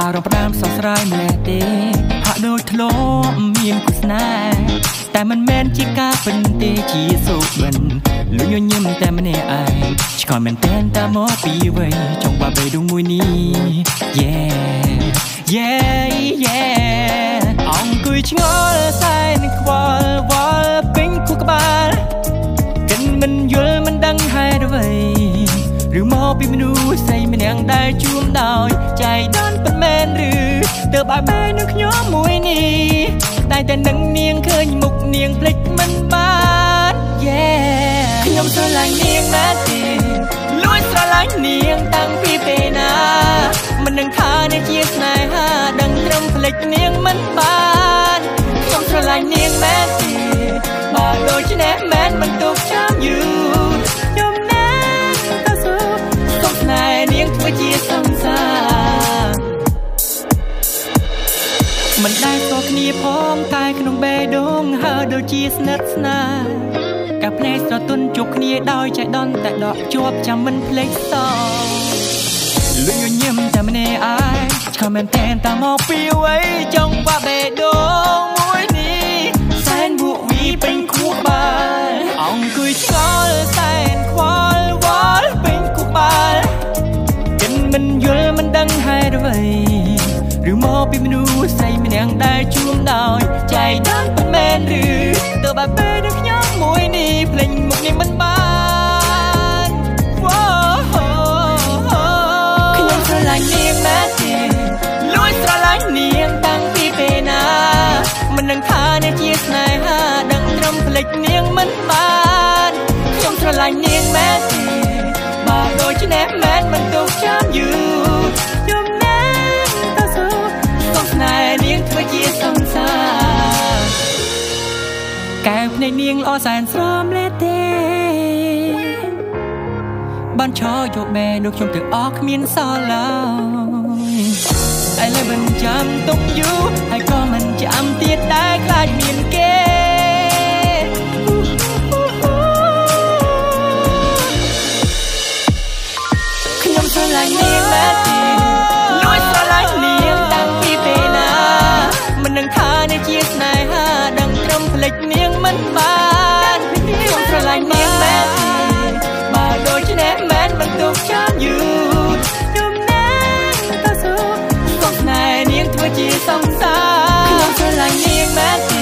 អារម្មណ៍ផ្ដើមសោះស្រាយម្លេះទេហាក់ដូចធ្លាប់មានគូស្នេហ៍តែមិនមែនជាការពិនទេជាសុបិនលុញញញឹមតែម្នាក់ឯងឆ្កល់មែនតែនតាមកពីវ័យចង់បាបេដងមួយនេះ Yeah Yeah Yeah អង្គុយឆ្ងល់សែនខ្វល់វល់ពេញខួរក្បាលកិនមិនយល់ ពីមនុស្សស្រីម្នាក់ដែលជួមដោយចៃដន្យប៉ុន្មានឬទើបឲ្យបែរនឹងខ្ញុំមួយនេះតែតែនឹងនាងឃើញមុខនាងភ្លេចមិនបាន Yeah ខ្ញុំស្រឡាញ់នាងណាស់ទេលួចស្រឡាញ់នាងតាំងពីពេលណាមិននឹងថានេះជាស្នេហាដឹងត្រឹមភ្លេចនាងមិនបានខ្ញុំស្រឡាញ់នាងមែនទេបើដូច្នេះមែនមិនទុកចាំយូ មិនដែលស្គាល់គ្នាផងតែក្នុងបេះដូងហើដូចជាស្និទ្ធស្នាលកាភ្នែកស្រទន់ជួបគ្នាដោយចៃដន្យតែដកជាប់ចាំមិនភ្លេចសោលុយញញឹមតែម្នាក់ឯងឆ្កមែនតែនតាមកពីអ្វីចង់បាបេដូងមួយនេះសែនវក់វីពេញខួរបាលអង្គុយឆ្ងល់សែនខ្វល់វល់ពេញខួរបាលគិនមិនយល់មិនដឹងហេតុអ្វីឬ មកពីមនុស្សស្រីម្នាក់ដែលជួមដោយចៃដន្យមិនមែនឬទៅបែបពេលនឹងខ្ញុំមួយនេះភ្លេចមុខនេះមិនបានញ់នាងណាទេលួចស្រឡាញ់នាងតាំងពីពេលណាមិននឹងថានេះជាស្នេហាដឹងត្រឹមភ្លេចនាងមិនបានខ្ញុំស្រឡាញ់នាងមែនទេបើដូច្នេះមែនមិនទុកចាំយូរ នែកនាងល្អសែនស្រមលេទេបានឈរយកបែនោះខ្ញុំទាំងអស់គ្មានសល់ឡើយឥឡូវមិនចាំទុកយូរហើយក៏មិនចាំទៀតដែរខ្លាចមានគេខ្ញុំស្រឡាញ់នាង នាងធ្វើជាសង្